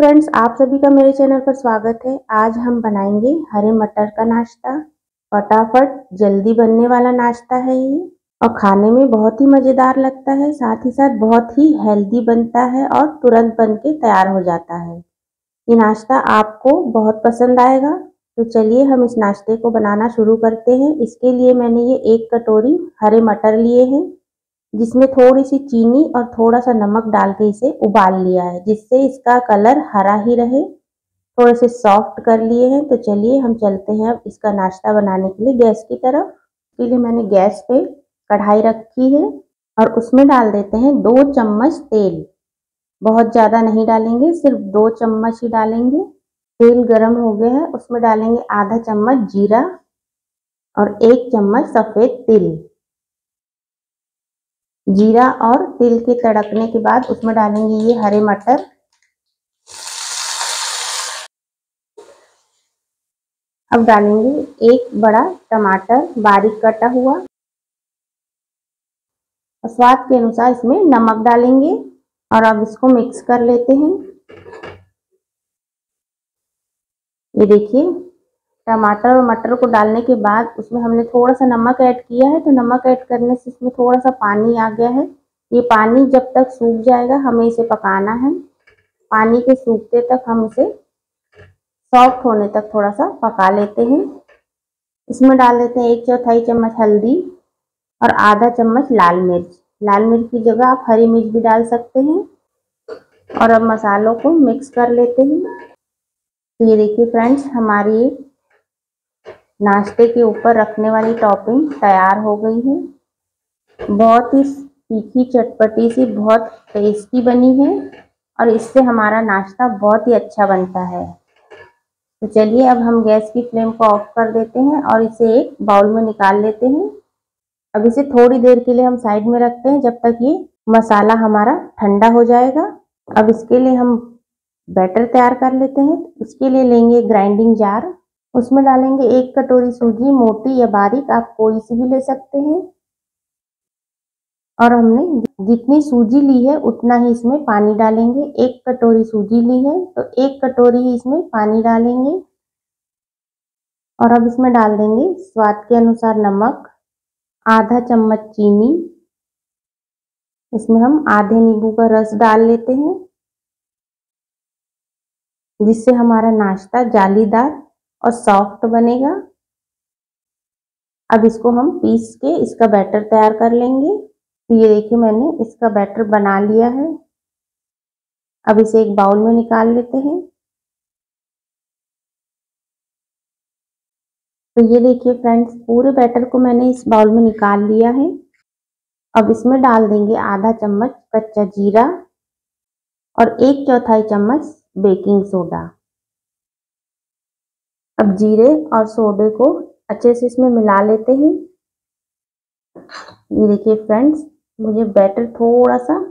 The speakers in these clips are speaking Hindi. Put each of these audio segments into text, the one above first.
फ्रेंड्स आप सभी का मेरे चैनल पर स्वागत है। आज हम बनाएँगे हरे मटर का नाश्ता। फटाफट, जल्दी बनने वाला नाश्ता है ये। और खाने में बहुत ही मज़ेदार लगता है, साथ ही साथ बहुत ही हेल्दी बनता है और तुरंत बन के तैयार हो जाता है। ये नाश्ता आपको बहुत पसंद आएगा। तो चलिए हम इस नाश्ते को बनाना शुरू करते हैं। इसके लिए मैंने ये एक कटोरी हरे मटर लिए हैं। जिसमें थोड़ी सी चीनी और थोड़ा सा नमक डाल के इसे उबाल लिया है, जिससे इसका कलर हरा ही रहे। थोड़े से सॉफ्ट कर लिए हैं तो चलिए हम चलते हैं अब इसका नाश्ता बनाने के लिए गैस की तरफ़। इसके लिए मैंने गैस पे कढ़ाई रखी है और उसमें डाल देते हैं दो चम्मच तेल। बहुत ज़्यादा नहीं डालेंगे, सिर्फ़ दो चम्मच ही डालेंगे। तेल गरम हो गया है, उसमें डालेंगे आधा चम्मच जीरा और एक चम्मच सफ़ेद तिल। जीरा और तिल के तड़कने के बाद उसमें डालेंगे ये हरे मटर। अब डालेंगे एक बड़ा टमाटर, बारीक कटा हुआ। स्वाद के अनुसार इसमें नमक डालेंगे और अब इसको मिक्स कर लेते हैं। ये देखिए टमाटर और मटर को डालने के बाद उसमें हमने थोड़ा सा नमक ऐड किया है तो नमक ऐड करने से इसमें थोड़ा सा पानी आ गया है। ये पानी जब तक सूख जाएगा, हमें इसे पकाना है। पानी के सूखते तक हम इसे सॉफ्ट होने तक थोड़ा सा पका लेते हैं। इसमें डाल देते हैं एक चौथाई चम्मच हल्दी और आधा चम्मच लाल मिर्च। लाल मिर्च की जगह आप हरी मिर्च भी डाल सकते हैं और अब मसालों को मिक्स कर लेते हैं। तो ये देखिए फ्रेंड्स, हमारी नाश्ते के ऊपर रखने वाली टॉपिंग तैयार हो गई है। बहुत ही तीखी चटपटी सी, बहुत टेस्टी बनी है और इससे हमारा नाश्ता बहुत ही अच्छा बनता है। तो चलिए अब हम गैस की फ्लेम को ऑफ़ कर देते हैं और इसे एक बाउल में निकाल लेते हैं। अब इसे थोड़ी देर के लिए हम साइड में रखते हैं जब तक ये मसाला हमारा ठंडा हो जाएगा। अब इसके लिए हम बैटर तैयार कर लेते हैं। इसके लिए लेंगे ग्राइंडिंग जार उसमें डालेंगे एक कटोरी सूजी, मोटी या बारीक, आप कोई सी भी ले सकते हैं। और हमने जितनी सूजी ली है, उतना ही इसमें पानी डालेंगे। एक कटोरी सूजी ली है तो एक कटोरी ही इसमें पानी डालेंगे। और अब इसमें डाल देंगे स्वाद के अनुसार नमक, आधा चम्मच चीनी। इसमें हम आधे नींबू का रस डाल लेते हैं, जिससे हमारा नाश्ता जालीदार और सॉफ्ट बनेगा। अब इसको हम पीस के, इसका बैटर तैयार कर लेंगे। तो ये देखिए मैंने इसका बैटर बना लिया है। अब इसे एक बाउल में निकाल लेते हैं। तो ये देखिए फ्रेंड्स पूरे बैटर को मैंने इस बाउल में निकाल लिया है। अब इसमें डाल देंगे आधा चम्मच कच्चा जीरा और एक चौथाई चम्मच बेकिंग सोडा अब जीरे और सोडे को अच्छे से इसमें मिला लेते हैं। ये देखिए फ्रेंड्स, मुझे बैटर थोड़ा सा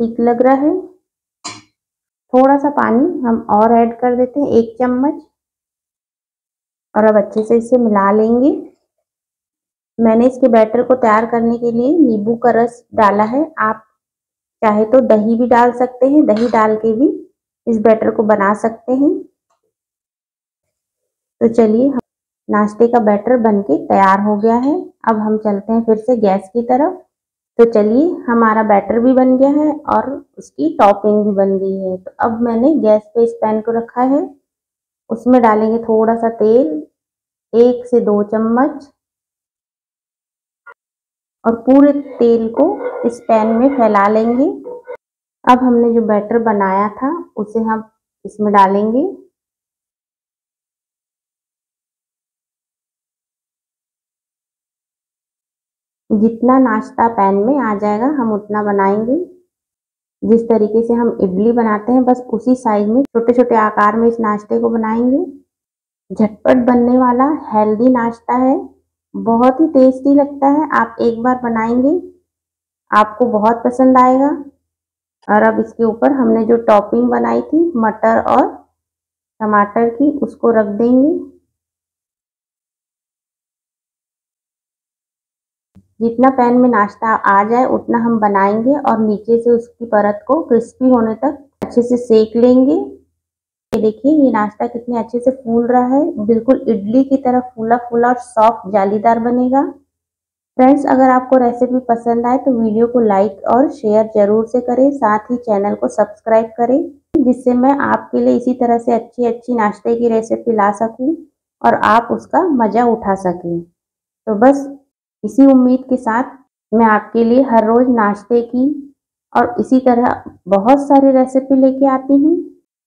ठीक लग रहा है। थोड़ा सा पानी हम और ऐड कर देते हैं, एक चम्मच। और अब अच्छे से इसे मिला लेंगे। मैंने इसके बैटर को तैयार करने के लिए नींबू का रस डाला है। आप चाहे तो दही भी डाल सकते हैं, दही डाल के भी इस बैटर को बना सकते हैं। तो चलिए हम नाश्ते का बैटर बनके तैयार हो गया है। अब हम चलते हैं फिर से गैस की तरफ़। तो चलिए, हमारा बैटर भी बन गया है और उसकी टॉपिंग भी बन गई है। तो अब मैंने गैस पे इस पैन को रखा है। उसमें डालेंगे थोड़ा सा तेल, एक से दो चम्मच। और पूरे तेल को इस पैन में फैला लेंगे। अब हमने जो बैटर बनाया था, उसे हम इसमें डालेंगे। जितना नाश्ता पैन में आ जाएगा, हम उतना बनाएँगे। जिस तरीके से हम इडली बनाते हैं, बस उसी साइज़ में छोटे छोटे आकार में इस नाश्ते को बनाएँगे। झटपट बनने वाला हेल्दी नाश्ता है। बहुत ही टेस्टी लगता है। आप एक बार बनाएँगे, आपको बहुत पसंद आएगा। और अब इसके ऊपर हमने जो टॉपिंग बनाई थी, मटर और टमाटर की, उसको रख देंगे। जितना पैन में नाश्ता आ जाए, उतना हम बनाएँगे और नीचे से उसकी परत को क्रिस्पी होने तक अच्छे से सेक लेंगे। ये देखिए, ये नाश्ता कितने अच्छे से फूल रहा है। बिल्कुल इडली की तरह फूला फूला और सॉफ्ट, जालीदार बनेगा। फ्रेंड्स, अगर आपको रेसिपी पसंद आए तो वीडियो को लाइक और शेयर ज़रूर से करें। साथ ही चैनल को सब्सक्राइब करें, जिससे मैं आपके लिए इसी तरह से अच्छी अच्छी नाश्ते की रेसिपी ला सकूँ और आप उसका मज़ा उठा सकें। तो बस इसी उम्मीद के साथ मैं आपके लिए हर रोज़ नाश्ते की और इसी तरह बहुत सारी रेसिपी लेके आती हूँ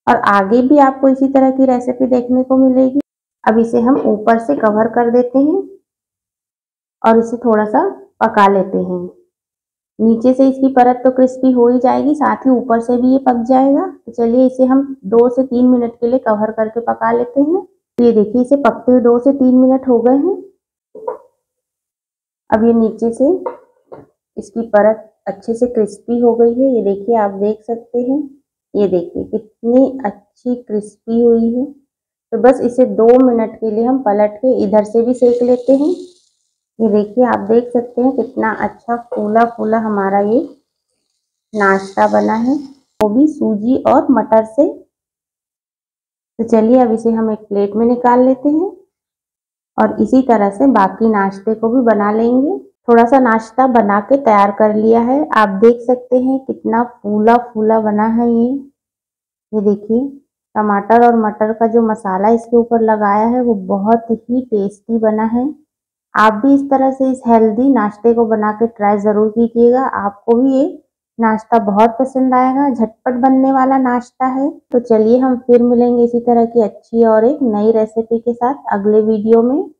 और आगे भी आपको इसी तरह की रेसिपी देखने को मिलेगी। अब इसे हम ऊपर से कवर कर देते हैं और इसे थोड़ा सा पका लेते हैं। नीचे से इसकी परत तो क्रिस्पी हो ही जाएगी, साथ ही ऊपर से भी ये पक जाएगा। तो चलिए इसे हम दो से तीन मिनट के लिए कवर करके पका लेते हैं। तो ये देखिए, इसे पकते हुए दो से तीन मिनट हो गए हैं। अब ये नीचे से, इसकी परत अच्छे से क्रिस्पी हो गई है। ये देखिए, आप देख सकते हैं। ये देखिए, कितनी अच्छी क्रिस्पी हुई है। तो बस इसे दो मिनट के लिए हम पलट के इधर से भी सेक लेते हैं। ये देखिए, आप देख सकते हैं कितना अच्छा फूला फूला हमारा ये नाश्ता बना है। वो भी सूजी और मटर से। तो चलिए, अब इसे हम एक प्लेट में निकाल लेते हैं। और इसी तरह से बाकी नाश्ते को भी बना लेंगे। थोड़ा सा नाश्ता बना के तैयार कर लिया है। आप देख सकते हैं कितना फूला फूला बना है ये। ये देखिए, टमाटर और मटर का जो मसाला इसके ऊपर लगाया है, वो बहुत ही टेस्टी बना है। आप भी इस तरह से इस हेल्दी नाश्ते को बना के ट्राई ज़रूर कीजिएगा। आपको भी ये नाश्ता बहुत पसंद आएगा, झटपट बनने वाला नाश्ता है। तो चलिए हम फिर मिलेंगे इसी तरह की अच्छी और एक नई रेसिपी के साथ अगले वीडियो में।